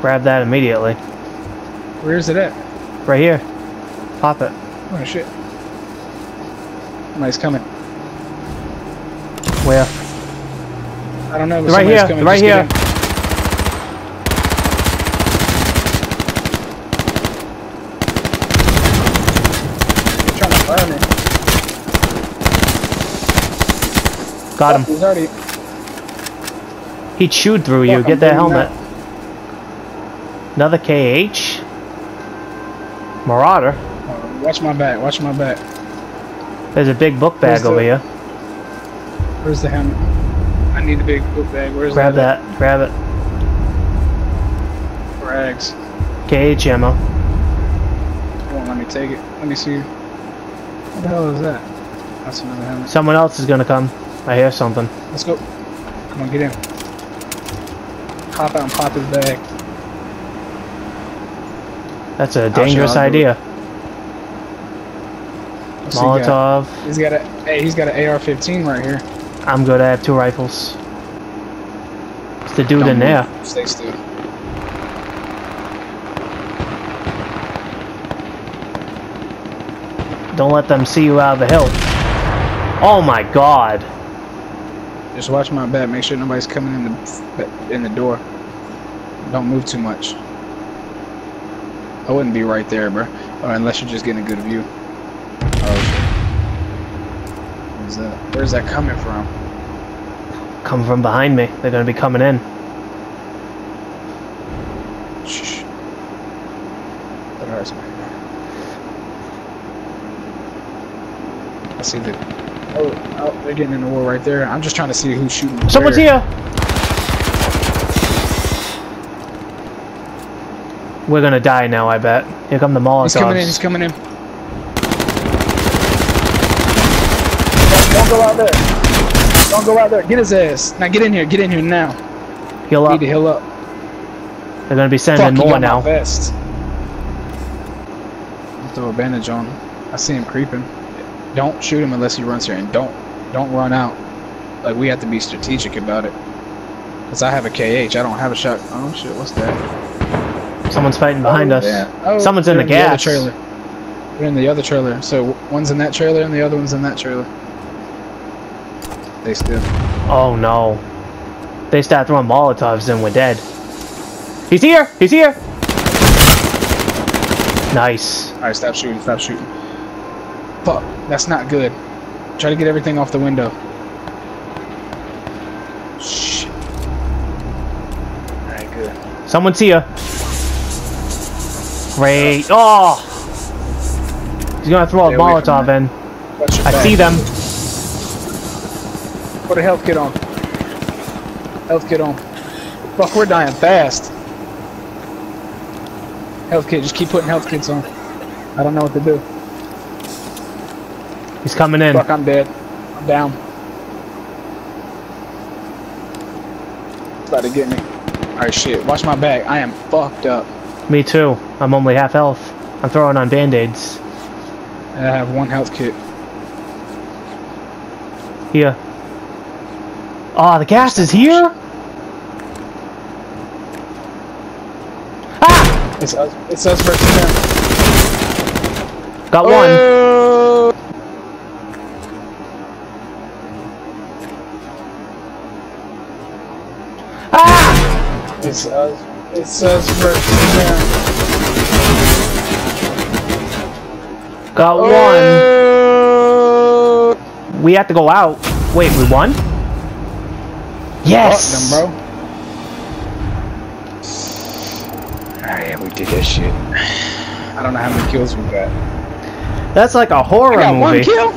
Grab that immediately. Where is it at? Right here. Pop it. Oh shit. Somebody's coming. Where? I don't know. Right here, Coming. right Just here. They're trying to fire me. Got Oh, him. He's already. He chewed through you. Fuck, Get I'm that helmet. Another KH. Marauder. Oh, watch my back. Watch my back. There's a big book Where's bag over the- here. Where's the helmet? I need the big book bag. Where's Grab that? that. Grab it. Rags. KH ammo. It won't let me take it. Let me see. What the hell is that? That's another helmet. Someone else is gonna come. I hear something. Let's go. Come on, get in. Hop out and pop his bag. That's a I'll show dangerous you how to do idea. What's he got? Molotov. He's got a. Hey, he's got an AR-15 right here. I'm good. I have two rifles. It's the dude Don't in move. there. Stay still. Don't let them see you out of the hill. Oh my god. Just watch my back. Make sure nobody's coming in the in the door. Don't move too much. I wouldn't be right there, bro. Or unless you're just getting a good view. Oh shit. Where's that? Where's that coming from? Come from behind me. They're gonna be coming in. Shh. That hurts me. I see the. Oh, oh, they're getting in the war right there. I'm just trying to see who's shooting. Someone's where. here! We're gonna die now, I bet. Here come the Molotovs. He's coming in. He's coming in. Don't, don't go out there. Don't go out there. Get his ass. Now get in here. Get in here now. Heal up. Need up. to heal up. They're gonna be sending he more now. vest. I'll throw a bandage on him. I see him creeping. Don't shoot him unless he runs here, and don't don't run out. Like we have to be strategic about it. Cause I have a KH. I don't have a shot. Oh shit! What's that? Someone's fighting oh, behind Oh, us. yeah. Oh, Someone's in they're the other gas. trailer. They're in the other trailer. So one's in that trailer and the other one's in that trailer. They still. Oh no. They start throwing Molotovs and we're dead. He's here! He's here! Nice. All right, stop shooting. Stop shooting. Fuck. That's not good. Try to get everything off the window. Shit. All right, good. Someone's here. Great. Oh! He's gonna throw a Stay from Molotov in. I see them. Put a health kit on. Health kit on. Fuck, we're dying fast. Health kit. Just keep putting health kits on. I don't know what to do. He's coming in. Fuck, I'm dead. I'm down. It's about to get me. Alright, shit. Watch my back. I am fucked up. Me too. I'm only half health. I'm throwing on band-aids. I have one health kit. Here. Oh, the gas is here? Ah! It's us. It's us versus them. Got one. Oh! It's uh, us. It's us versus them. Got one. Oh! We have to go out. Wait, we won? Yes! Them, bro. Alright, we did that shit. I don't know how many kills we got. That's like a horror I got one movie. kill?